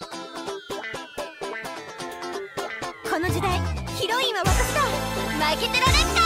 この時代ヒロインは私だ負けてられんか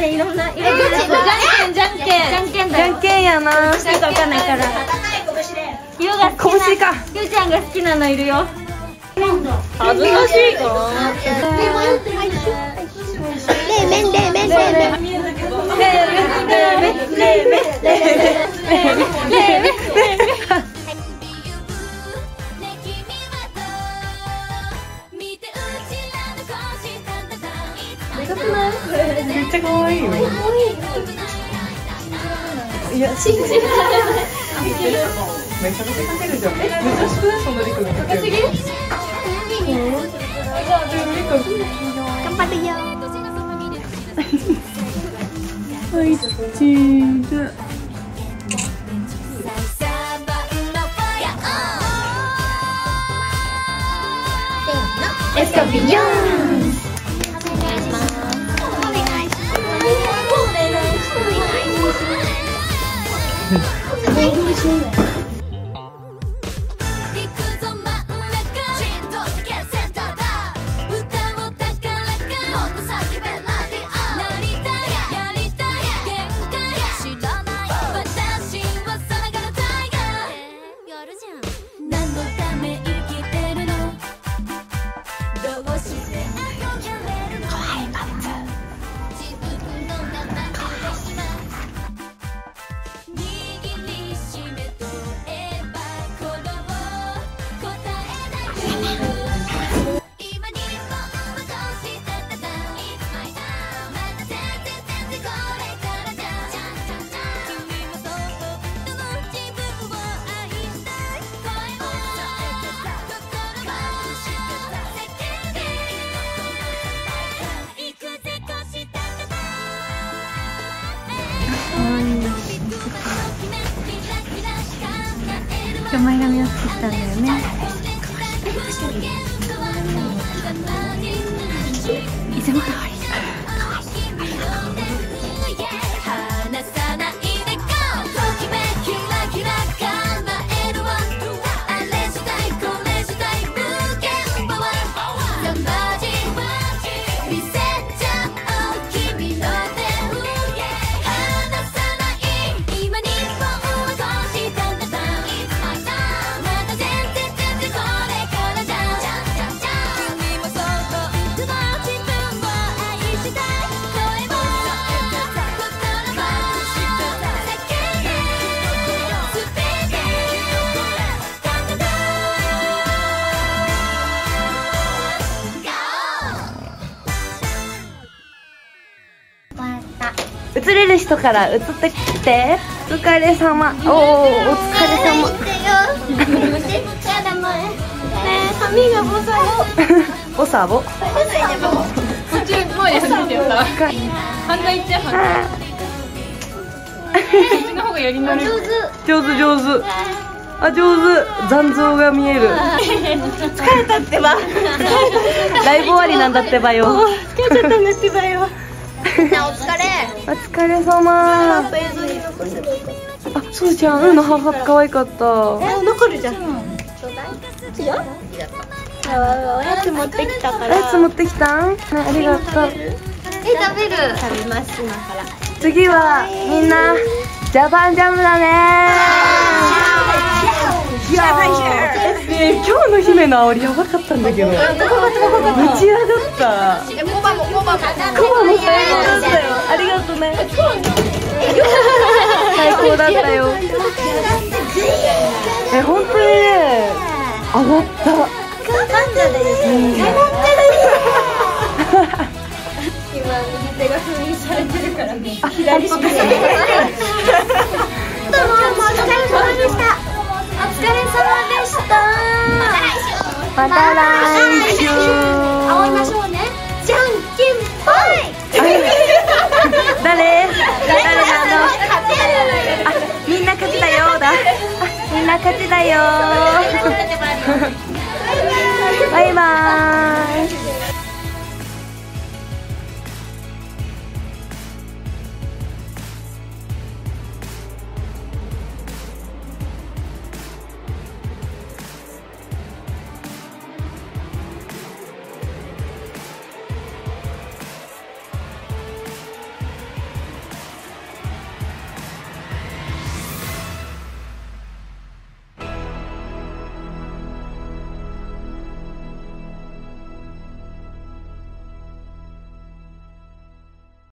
しかもしかもねいろんな色々じゃんけんじゃんけん。じゃんけんじゃんけんやな。なんかわかんないから。色が好きな拳か。ゆうちゃんが好きなのいるよ。恥ずかしいか冷麺冷麺冷麺くないめっちゃ可愛いよいや信じられないめちゃめちゃかけるじゃんえ珍しくないそんなリクがかけるのじゃあじゃあリク頑張るよはいチーズエスコビヨン我们都是人今日前髪を作ったんだよね。いつも映れる人から映ってきてお疲れ様。おおお疲れ様髪がボサボ。サボ途中もうやめてよさ反対行っちゃう反対こっちの方がやりる上手上手あ上手残像が見える疲れたってばライブ終わりなんだってばよ疲れちゃったんだってばよみんなお疲れ。お疲れ様。あそうじゃん。うんの母可愛かった。え残るじゃん。ちょう？だいいいよおやつ持ってきたかおやつ持ってきたん、ね、ありがとう。え食べる？食べます今から。次はみんなジャパンジャムだね。今日の姫の煽りやばかったんだけど。ぶち上がったもコバも最高だったよありがとうね最高だったよえ本当にね上がった感謝です。上がってる。今右手が封印されてるから左しかない。どうもお疲れ様でしたお疲れ様でしたまた来週。